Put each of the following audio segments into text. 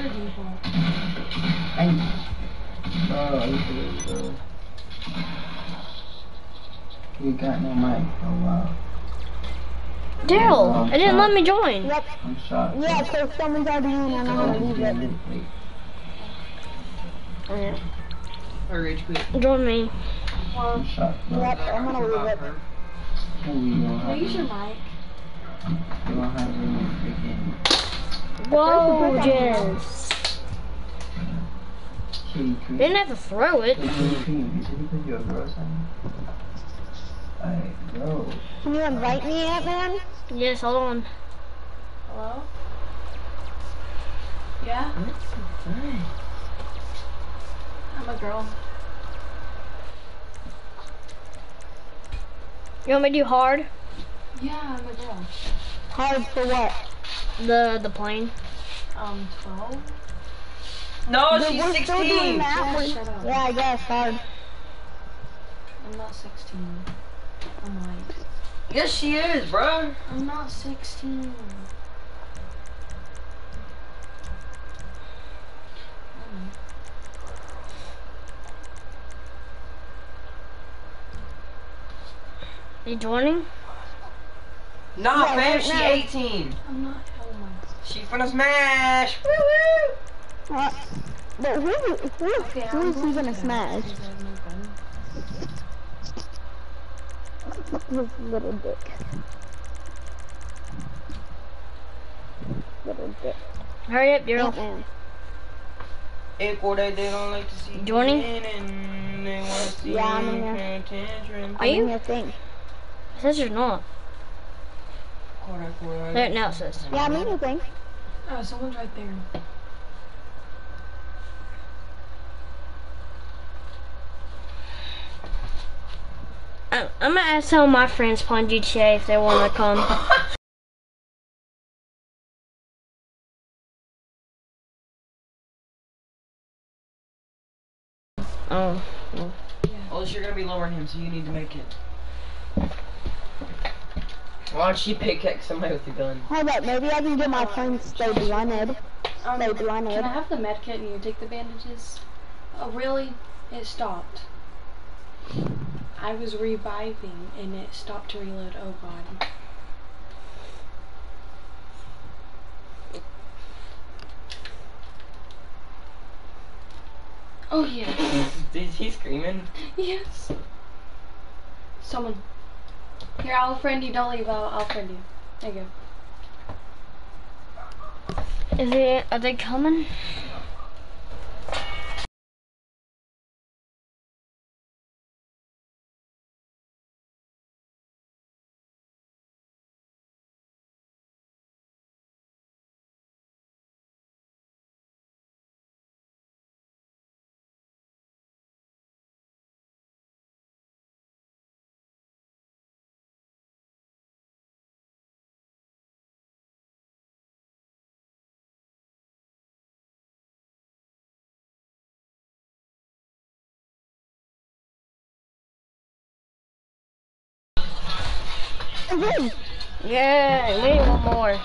water default. Hey. Oh, you could go. You got no mic. Oh wow. Daryl, oh, it didn't let me join. Yep. I'm shocked. Yeah, so someone's already in and I'm gonna leave it. Wait. Yeah. Or rage quit. Join me. I'm shocked. bro. Yep, I'm gonna leave it. Oh, you Use your mic. You don't have any freaking Whoa, Jess. kitty cream. Didn't have to throw it. Hey, kitty cream. You said you could do a girl sign. Alright, go. Can you invite me, Ant-Man? Yes, hold on. Hello? Yeah? I'm a girl. You want me to do hard? Yeah, I'm a girl. Hard for what? The the plane. Um, 12? No, But she's we're still doing 16. Yeah, We're- shut up. Yeah, I guess, hard. I'm not 16. I'm like, Yes, she is, bro. I'm not 16. Are You joining? Nah, Yeah, fam, right she now. 18. I'm not, oh my. She finna smash. Woo woo. Uh, but who, who, Okay, who I'm he going gonna smash? because I have no gun. His little dick. Little dick. Hurry up, Daryl. Ant-Man. Equal that they don't like to see you Joining? and they wanna see Yeah, I'm you in there. pay attention. Are I'm you? in your thing. It says you're not. Kodak, Kodak. There, now it says. Yeah, I'm in your thing. Oh, someone's right there. I, I'm gonna ask some of my friends playing GTA if they want to come. Oh, Oh, you're gonna be lowering him, so you need to make it. Why don't she pickaxe somebody with a gun? Hold up, maybe I can get my friends stay blunted. Um, Stay can blunted. I have the med kit and you take the bandages? Oh, really? It stopped. I was reviving and it stopped to reload. Oh god. Oh yeah. Is he screaming? Yes. Someone. Here, I'll friend you. Don't leave. I'll, I'll friend you. There you go. is it? Are they coming? Yeah, we need one more.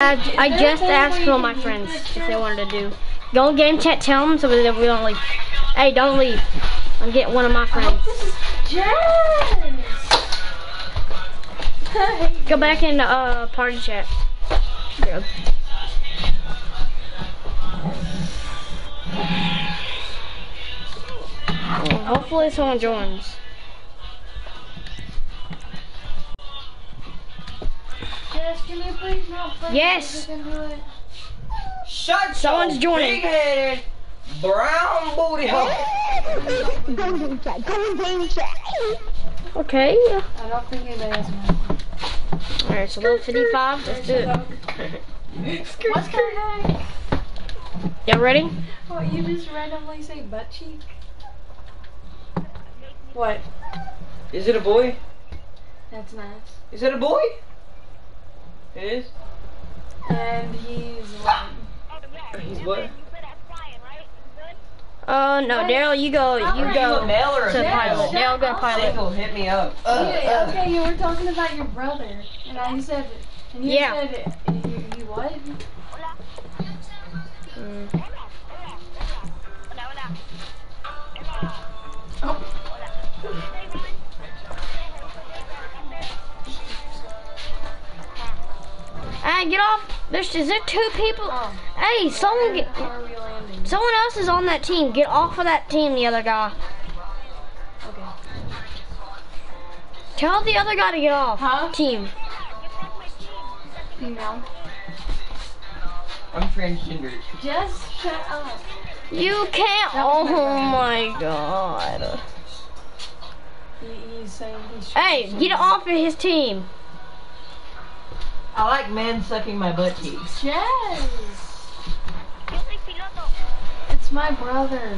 I, I just asked all my friends if they wanted to do. Go on game chat, tell them so that we don't leave. Hey, don't leave. I'm getting one of my friends. Go back in uh party chat. There Well, hopefully someone joins. Yes, can you please not friend Yes. me? You can do it. Shut Someone's your joining. big-headed brown booty hole. Go in chat. Go in chat. Okay. I don't think anybody has. Alright, so level 55. Let's do it. What the heck? Y'all ready? What, you just randomly say butt cheek? What? Is it a boy? That's nice. Is it a boy? It is. And he's what? He's what? Uh, no, Daryl, you go. You Are you a go male or a to female? pilot. Daryl, go pilot. Single, hit me up. Uh, Yeah, uh. okay, you were talking about your brother, and I said, and you Yeah. said, you, you what? Mm. Hey, get off. There's is there two people? Oh. Hey, someone get. How are we landing? Someone else is on that team. Get off of that team, the other guy. Okay. Tell the other guy to get off. Huh? Team. No. I'm transgender. Just shut up. You can't. Oh my my god. He, he's saying he's. Hey, get off of his team. I like men sucking my butt cheeks. Yes. It's my brother.